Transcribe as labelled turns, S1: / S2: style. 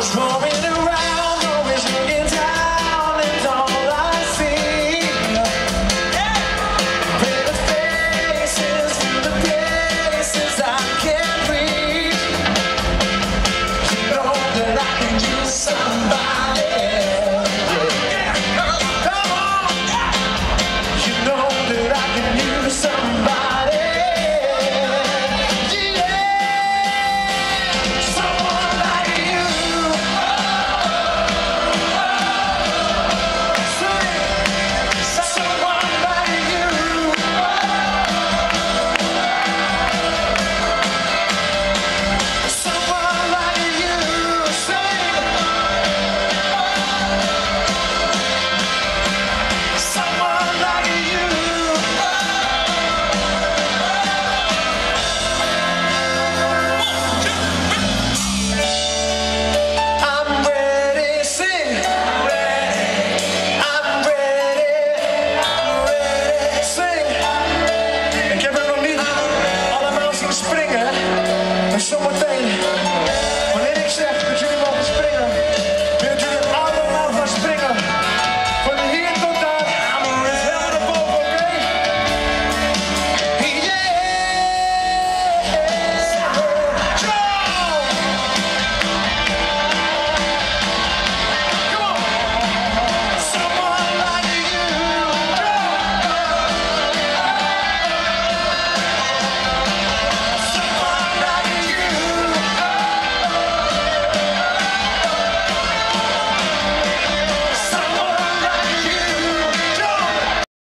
S1: was wrong